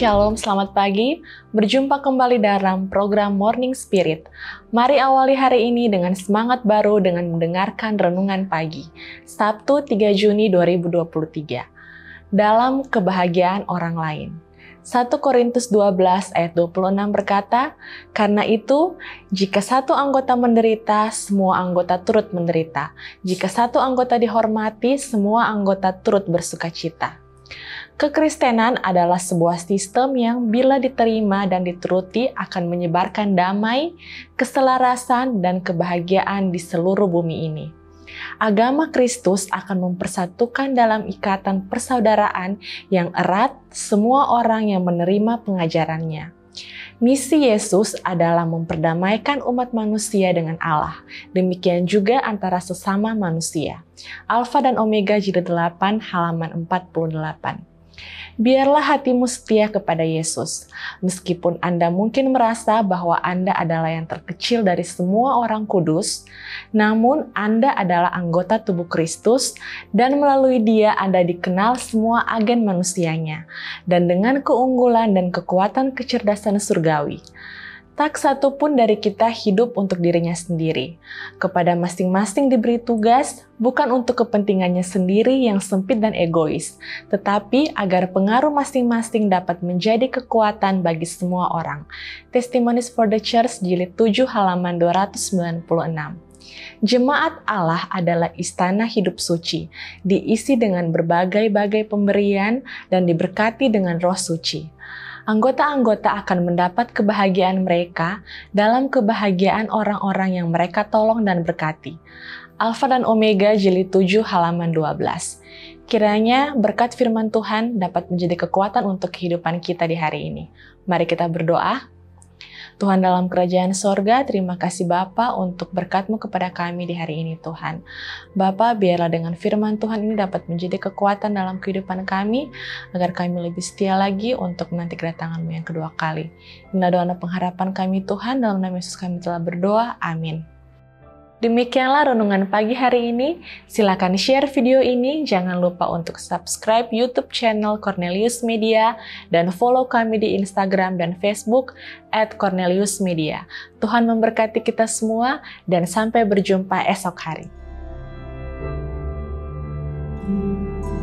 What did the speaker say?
Shalom, selamat pagi. Berjumpa kembali dalam program Morning Spirit. Mari awali hari ini dengan semangat baru dengan mendengarkan renungan pagi. Sabtu 3 Juni 2023. Dalam kebahagiaan orang lain. 1 Korintus 12 ayat 26 berkata, Karena itu, jika satu anggota menderita, semua anggota turut menderita. Jika satu anggota dihormati, semua anggota turut bersuka cita. Kekristenan adalah sebuah sistem yang bila diterima dan dituruti akan menyebarkan damai, keselarasan, dan kebahagiaan di seluruh bumi ini. Agama Kristus akan mempersatukan dalam ikatan persaudaraan yang erat semua orang yang menerima pengajarannya. Misi Yesus adalah memperdamaikan umat manusia dengan Allah. Demikian juga antara sesama manusia. Alfa dan Omega jilid 8 halaman 48. Biarlah hatimu setia kepada Yesus. Meskipun Anda mungkin merasa bahwa Anda adalah yang terkecil dari semua orang kudus, namun Anda adalah anggota tubuh Kristus dan melalui dia Anda dikenal semua agen manusianya dan dengan keunggulan dan kekuatan kecerdasan surgawi tak satu pun dari kita hidup untuk dirinya sendiri. Kepada masing-masing diberi tugas bukan untuk kepentingannya sendiri yang sempit dan egois, tetapi agar pengaruh masing-masing dapat menjadi kekuatan bagi semua orang. Testimonies for the Church jilid 7 halaman 296. Jemaat Allah adalah istana hidup suci, diisi dengan berbagai-bagai pemberian dan diberkati dengan roh suci anggota-anggota akan mendapat kebahagiaan mereka dalam kebahagiaan orang-orang yang mereka tolong dan berkati. Alfa dan Omega jilid 7 halaman 12. Kiranya berkat firman Tuhan dapat menjadi kekuatan untuk kehidupan kita di hari ini. Mari kita berdoa. Tuhan dalam kerajaan sorga, terima kasih Bapa untuk berkatmu kepada kami di hari ini Tuhan. Bapa, biarlah dengan firman Tuhan ini dapat menjadi kekuatan dalam kehidupan kami, agar kami lebih setia lagi untuk menanti kedatanganmu yang kedua kali. Inilah doa pengharapan kami Tuhan, dalam nama Yesus kami telah berdoa. Amin. Demikianlah renungan pagi hari ini. Silakan share video ini. Jangan lupa untuk subscribe YouTube channel Cornelius Media dan follow kami di Instagram dan Facebook at Cornelius Media. Tuhan memberkati kita semua dan sampai berjumpa esok hari. thank you